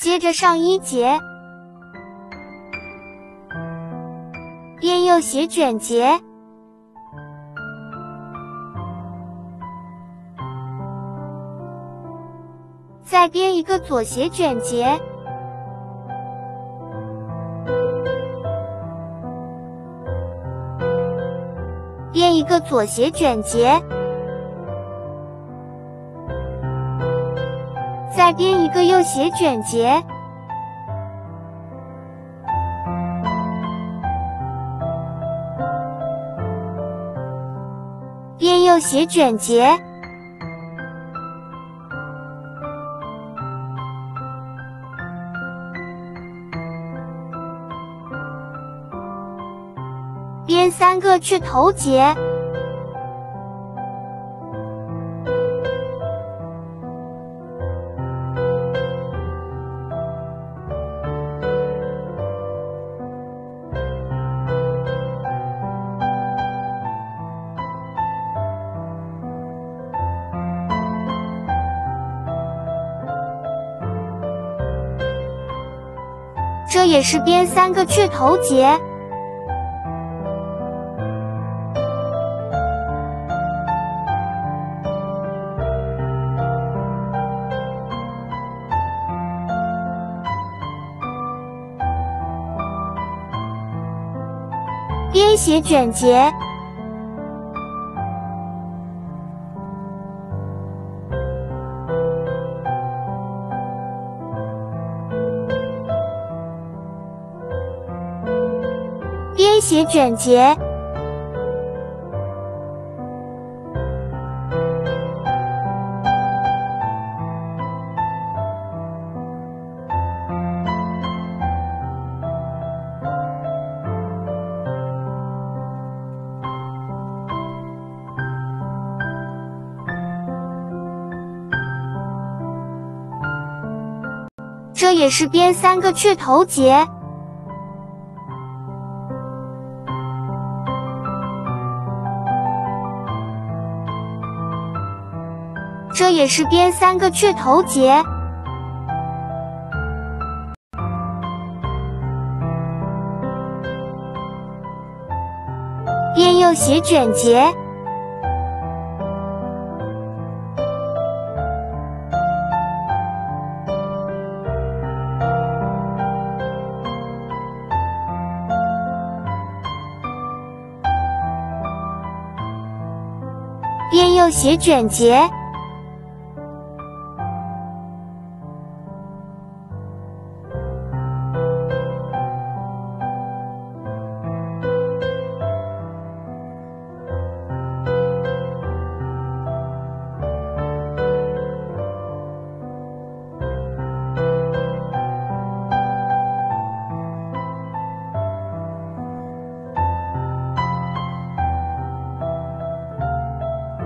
接着上一节，编右斜卷结，再编一个左斜卷结。编一个左斜卷结，再编一个右斜卷结，编右斜卷结，编三个去头结。这也是编三个雀头结。编斜卷结，斜卷结，这也是编三个雀头结。这也是编三个雀头结。编右斜卷结，编右斜卷结。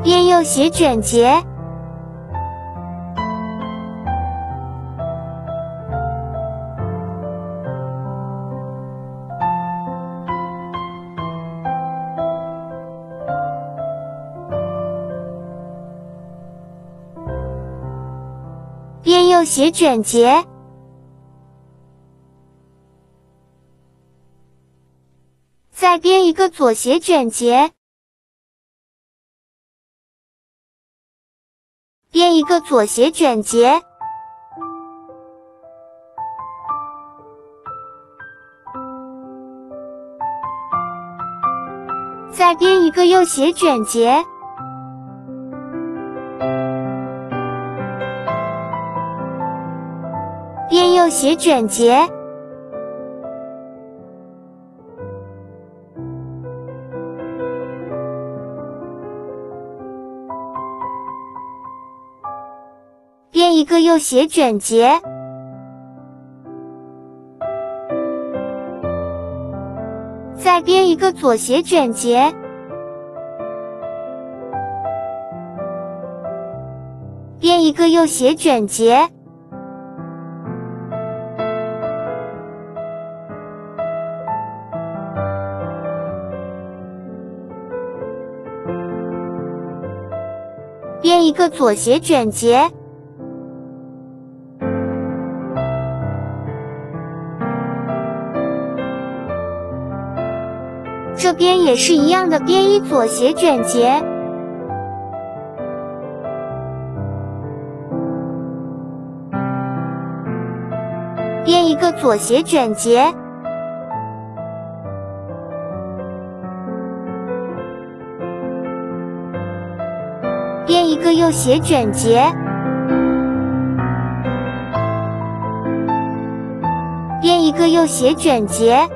编右斜卷结，编右斜卷结，再编一个左斜卷结。编一个左斜卷结，再编一个右斜卷结，编右斜卷结，编一个右斜卷结，再编一个左斜卷结，编一个右斜卷结，编一个左斜卷结。这边也是一样的，编一左斜卷结，编一个左斜卷结，编一个右斜卷结，编一个右斜卷结。